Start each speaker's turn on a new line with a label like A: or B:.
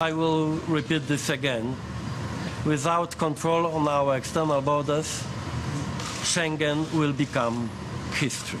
A: I will repeat this again. Without control on our external borders, Schengen will become history.